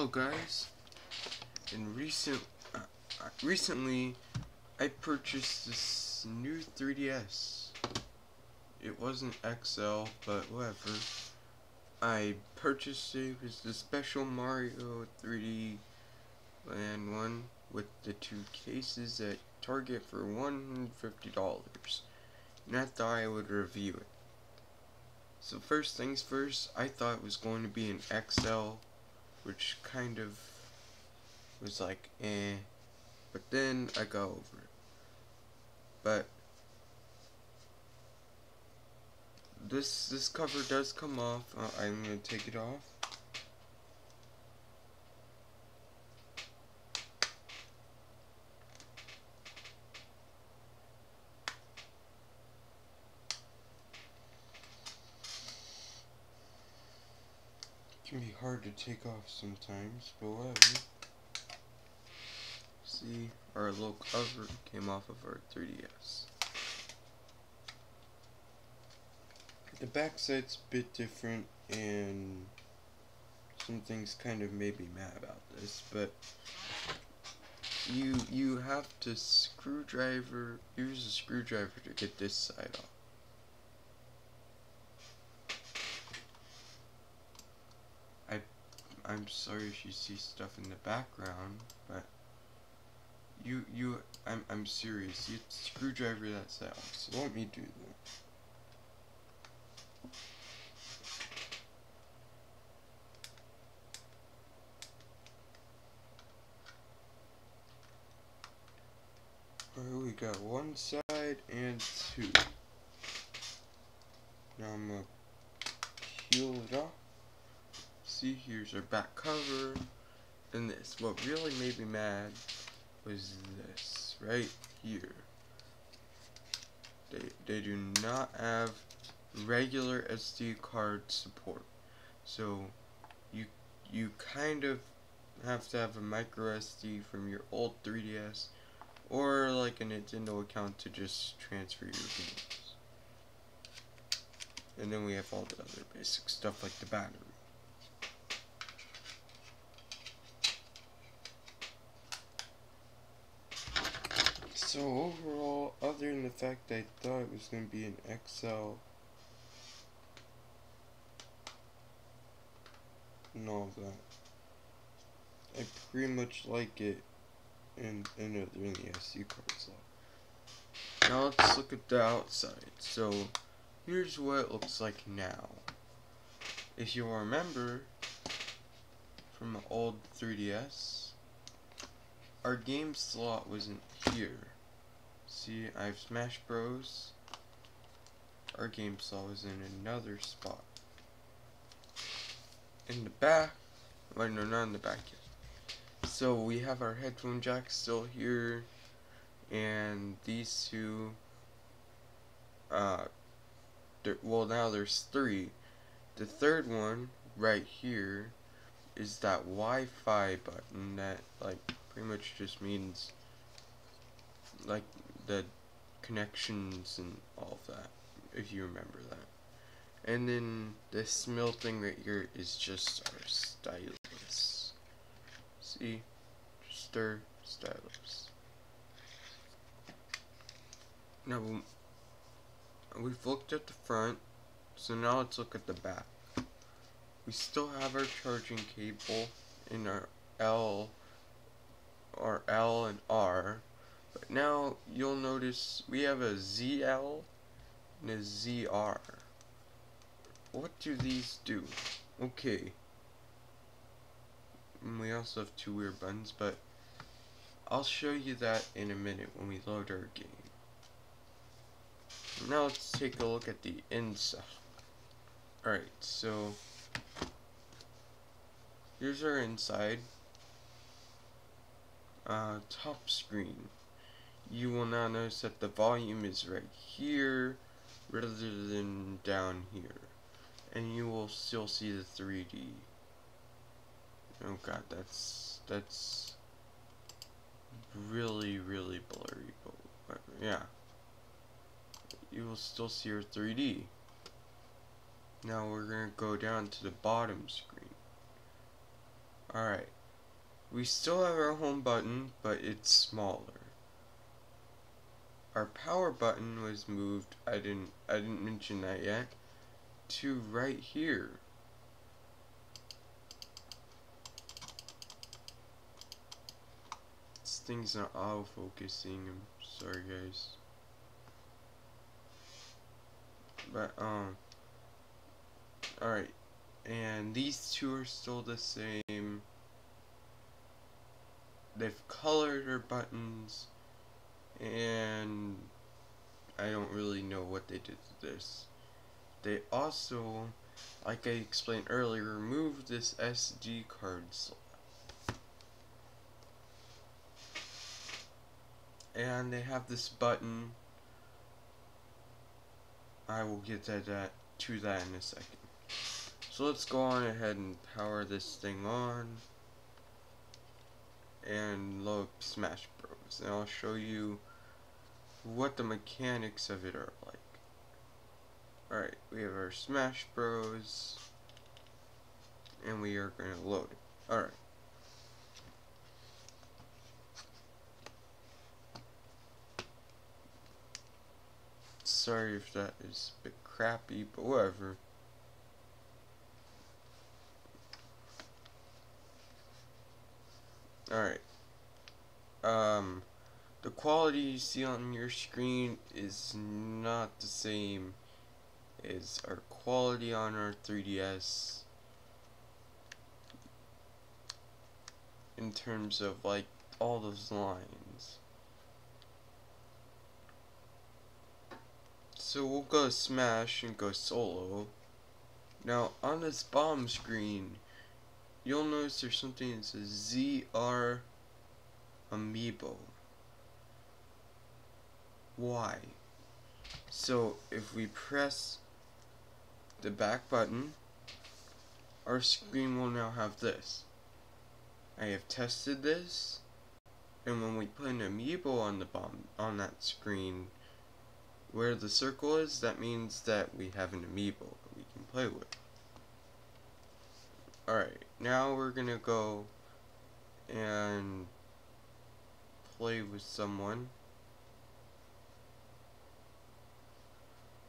Hello guys. In recent uh, recently I purchased this new 3DS. It wasn't XL, but whatever. I purchased it. It was the special Mario 3D Land one with the two cases at Target for $150. And I thought I would review it. So first things first, I thought it was going to be an XL which kind of was like eh, but then I got over it. But this this cover does come off. Uh, I'm gonna take it off. Can be hard to take off sometimes, but whatever. See, our little cover came off of our 3DS. The back side's a bit different, and some things kind of made me mad about this, but you you have to screwdriver use a screwdriver to get this side off. I'm sorry if you see stuff in the background, but you you I'm I'm serious. You screwdriver that's that. So let me do that. Alright, we got one side and two. Now I'm gonna peel it off see here's our back cover and this. What really made me mad was this right here. They, they do not have regular SD card support. So you you kind of have to have a micro SD from your old 3DS or like a Nintendo account to just transfer your games. And then we have all the other basic stuff like the battery. So overall, other than the fact that I thought it was going to be an XL and all that, I pretty much like it and, and other than the SD card slot. Now let's look at the outside. So here's what it looks like now. If you remember from the old 3DS, our game slot wasn't here. See, I have Smash Bros. Our game saw is in another spot. In the back, wait, no, not in the back yet. So we have our headphone jack still here, and these two, uh, well now there's three. The third one, right here, is that Wi-Fi button that, like, pretty much just means, like, the connections and all of that, if you remember that. And then this middle thing right here is just our stylus. See? Just our stylus. Now, we've looked at the front, so now let's look at the back. We still have our charging cable in our L, our L now you'll notice we have a ZL and a ZR. What do these do? Okay. And we also have two weird buttons, but I'll show you that in a minute when we load our game. Now let's take a look at the inside. Alright, so here's our inside. Uh, top screen you will now notice that the volume is right here rather than down here. And you will still see the 3D. Oh god, that's, that's really, really blurry, but yeah. You will still see your 3D. Now we're going to go down to the bottom screen. Alright. We still have our home button, but it's smaller. Our power button was moved, I didn't I didn't mention that yet, to right here. This thing's not auto focusing, I'm sorry guys. But um alright. And these two are still the same. They've colored their buttons and I don't really know what they did to this. They also, like I explained earlier, removed this SD card slot. And they have this button. I will get to that, to that in a second. So let's go on ahead and power this thing on and load Smash Bros. And I'll show you what the mechanics of it are like. Alright, we have our Smash Bros. And we are going to load it. Alright. Sorry if that is a bit crappy, but whatever. Alright. Um, the quality you see on your screen is not the same as our quality on our 3DS in terms of like all those lines. So we'll go Smash and go solo. Now on this bomb screen you'll notice there's something that says ZR Amiibo. Why? So if we press the back button, our screen will now have this. I have tested this, and when we put an amiibo on the bottom on that screen, where the circle is, that means that we have an amiibo that we can play with. Alright, now we're gonna go and play with someone.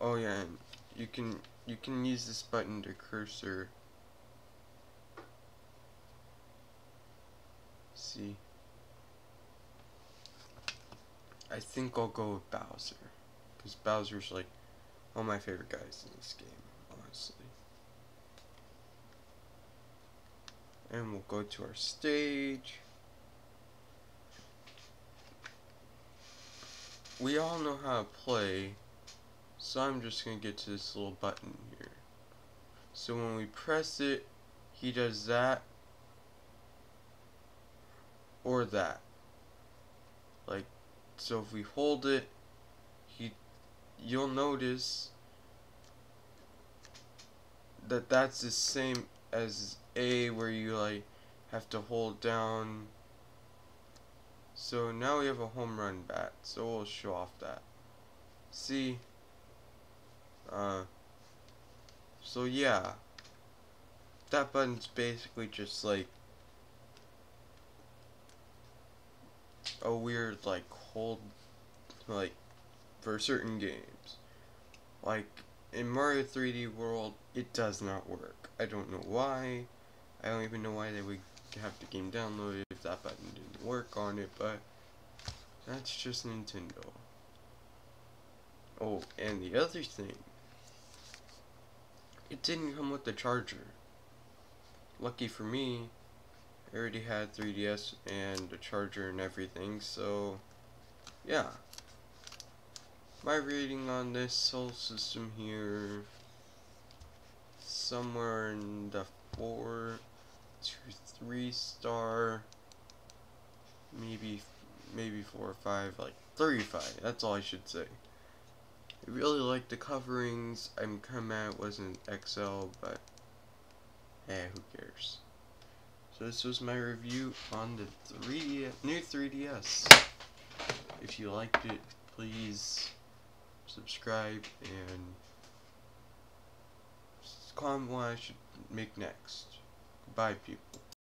Oh yeah, you can you can use this button to cursor. See. I think I'll go with Bowser. Because Bowser's like one of my favorite guys in this game, honestly. and we'll go to our stage we all know how to play so I'm just gonna get to this little button here. So when we press it he does that or that. Like so if we hold it he you'll notice that that's the same as A where you like have to hold down. So now we have a home run bat so we'll show off that. See uh so yeah that button's basically just like a weird like hold like for certain games like in Mario 3D World it does not work I don't know why. I don't even know why they would have the game downloaded if that button didn't work on it, but that's just Nintendo. Oh, and the other thing, it didn't come with the charger. Lucky for me, I already had 3DS and a charger and everything, so yeah. My rating on this whole system here somewhere in the four to three star, maybe maybe four or five, like three five. That's all I should say. Really like the coverings. I'm kind of mad it wasn't XL, but eh, who cares? So this was my review on the 3 new 3DS. If you liked it, please subscribe and comment what I should make next. Bye, people.